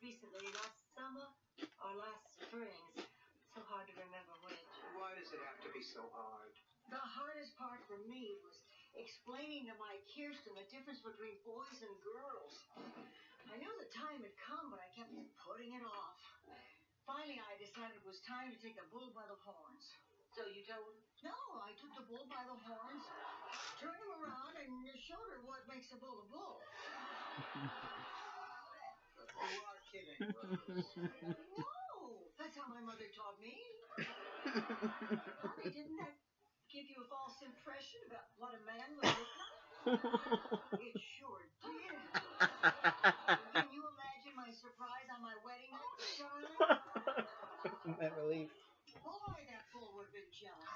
recently, last summer or last spring. So hard to remember which. Why does it have to be so hard? The hardest part for me was explaining to my Kirsten the difference between boys and girls. I knew the time had come, but I kept putting it off. Finally, I decided it was time to take the bull by the horns. So you told him? No, I took the bull by the horns, turned him around, and showed her what makes a bull a bull. You are kidding, No, that's how my mother taught me. Honey, didn't that give you a false impression about what a man would look like? It sure did. Can you imagine my surprise on my wedding night, Charlie? that relief. Boy, that bull would have been jealous.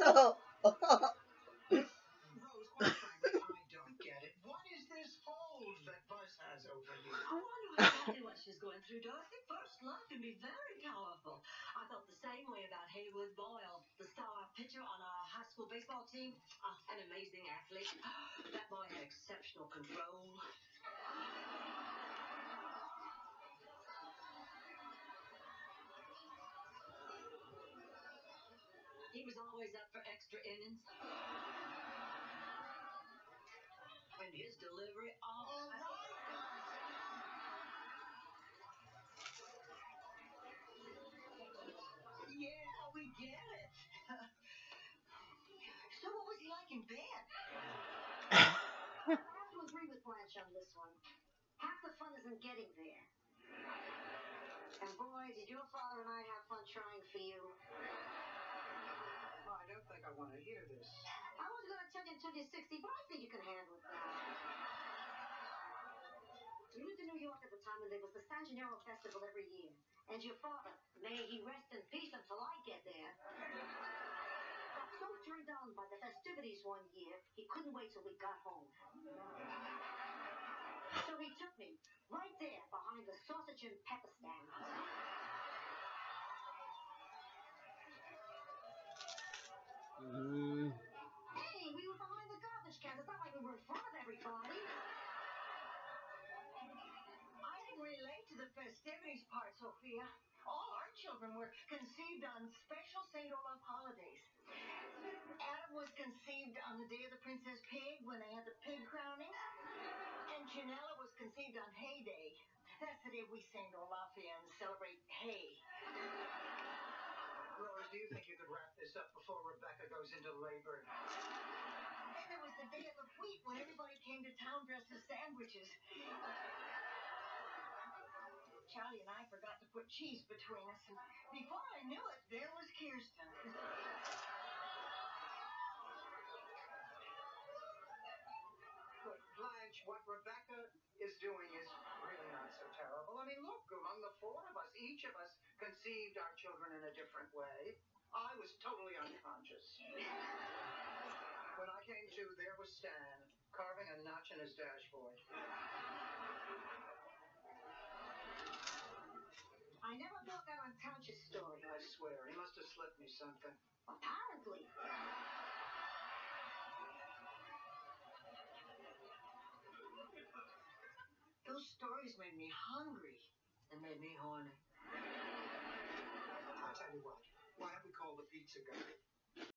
Rose, quite frankly, I don't get it. What is this hold that Buzz has over you? I wonder exactly what she's going through, Dorothy. First love can be very powerful. I felt the same way about Haywood Boyle, the star pitcher on our high school baseball team. Uh, an amazing athlete. That boy had exceptional control. He was always up for extra innings. And his delivery, oh, on this one. Half the fun isn't getting there. And boy, did your father and I have fun trying for you. Well, I don't think I want to hear this. I was going to tell you until you're 60, but I think you can handle it now. We lived in New York at the time when there was the San Gennaro Festival every year. And your father, may he rest in peace until I get there, got so turned on by the festivities one year, he couldn't wait till we got home. So he took me right there behind the sausage and pepper stand. Mm, Hey, we were behind the garbage cans. It's not like we were in front of everybody. I didn't relate to the festivities part, Sophia. All our children were conceived on special St. Olaf holidays. Adam was conceived on the day of the Princess Pig when they had the pig crowning. Janella was conceived on Hay Day. That's the day we St. Olafians celebrate hay. Rose, do you think you could wrap this up before Rebecca goes into labor? And there was the day of the wheat when everybody came to town dressed as sandwiches. Charlie and I forgot to put cheese between us, and before I knew it, there was Kirsten. What Rebecca is doing is really not so terrible. I mean, look, among the four of us, each of us conceived our children in a different way. I was totally unconscious. When I came to, there was Stan, carving a notch in his dashboard. I never built that unconscious story. I swear, he must have slipped me something. Apparently. Stories made me hungry and made me horny. I'll tell you what, why don't we call the pizza guy?